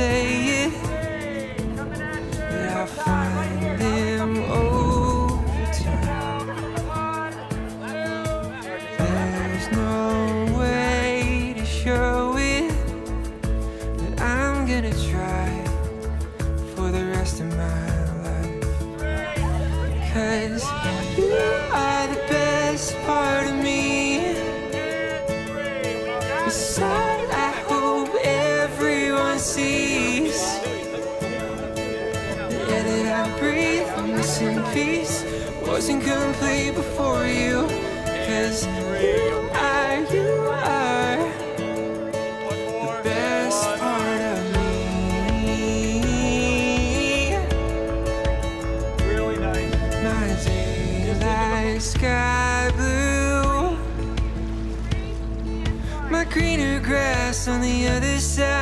say it, but I find them over time. There's no way to show it, but I'm gonna try for the rest of my life. Cause you are the best part of me. Beside, I hope sees the air that I breathe. I'm missing piece. Wasn't complete before you. Cause you are, you are the best part of me. Really nice. My daylight sky blue My greener grass on the other side